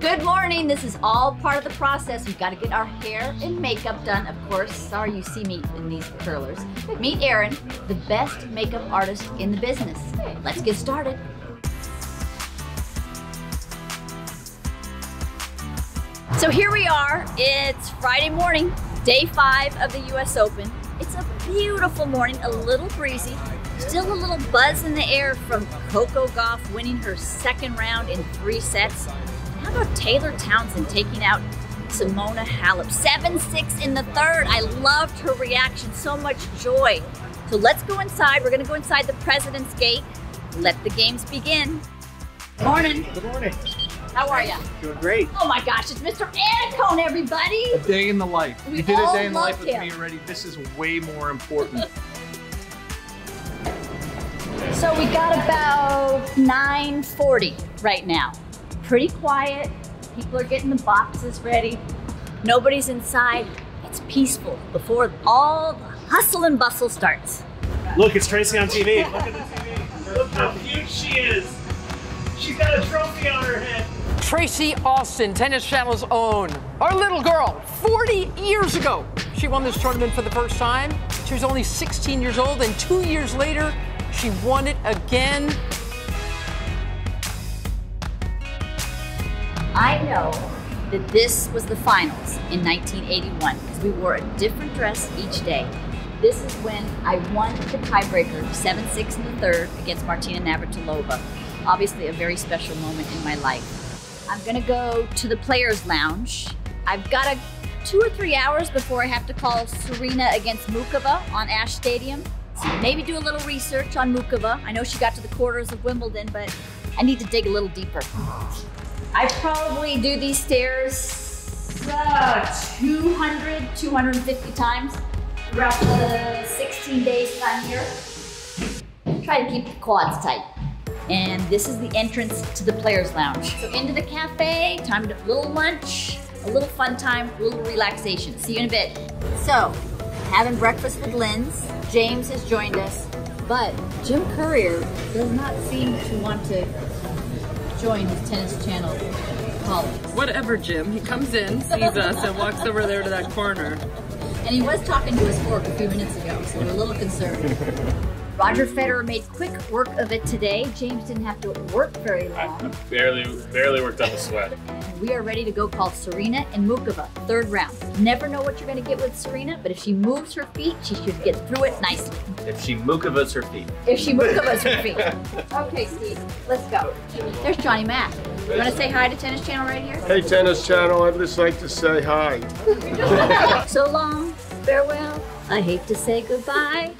Good morning. This is all part of the process. We've got to get our hair and makeup done, of course. Sorry you see me in these curlers. Meet Erin, the best makeup artist in the business. Let's get started. So here we are. It's Friday morning, day five of the US Open. It's a beautiful morning, a little breezy, still a little buzz in the air from Coco Gauff winning her second round in three sets. How about Taylor Townsend taking out Simona Halep? 7-6 in the third. I loved her reaction, so much joy. So let's go inside. We're gonna go inside the President's Gate. Let the games begin. Morning. Good morning. How are you? Doing great. Oh my gosh, it's Mr. Annacone, everybody. A day in the life. We you did all a day in the life loved with him. me already. This is way more important. So we got about 9:40 right now. Pretty quiet. People are getting the boxes ready. Nobody's inside. It's peaceful before all the hustle and bustle starts. Look, it's Tracy on TV. Look at the TV. Look how cute she is. She's got a trophy on her head. Tracy Austin, Tennis Channel's own. Our little girl, 40 years ago, she won this tournament for the first time. She was only 16 years old, and two years later, she won it again. I know that this was the finals in 1981 because we wore a different dress each day. This is when I won the tiebreaker 7-6 in the third against Martina Navratilova. Obviously a very special moment in my life. I'm gonna go to the players lounge. I've got a two or three hours before I have to call Serena against Muchova on Ashe Stadium. So maybe do a little research on Muchova. I know she got to the quarters of Wimbledon, but I need to dig a little deeper. I probably do these stairs uh, 200, 250 times throughout the 16 days that I'm here. Try to keep the quads tight. And this is the entrance to the players lounge. So into the cafe, time to a little lunch, a little fun time, a little relaxation. See you in a bit. So, having breakfast with Linz. James has joined us, but Jim Courier does not seem to want to join his tennis channel colleagues. Whatever, Jim. He comes in, sees us, and walks over there to that corner. And he was talking to his fork a few minutes ago, so we're a little concerned. Roger Federer made quick work of it today. James didn't have to work very long. I long. barely barely worked up a sweat. We are ready to go call Serena and Muchova, third round. Never know what you're going to get with Serena, but if she moves her feet, she should get through it nicely. If she Mukovas her feet. If she Mukovas her feet. Okay, Steve, let's go. There's Johnny Mac. You want to say hi to Tennis Channel right here? Hey, Tennis Channel, I'd just like to say hi. So long, farewell. I hate to say goodbye.